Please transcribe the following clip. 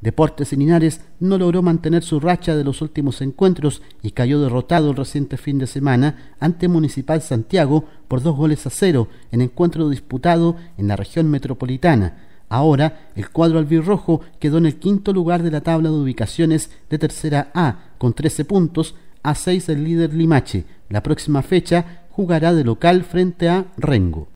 Deportes Linares no logró mantener su racha de los últimos encuentros y cayó derrotado el reciente fin de semana ante Municipal Santiago por dos goles a cero en encuentro disputado en la región metropolitana. Ahora, el cuadro albirrojo quedó en el quinto lugar de la tabla de ubicaciones de tercera A, con 13 puntos, a 6 del líder Limache. La próxima fecha jugará de local frente a Rengo.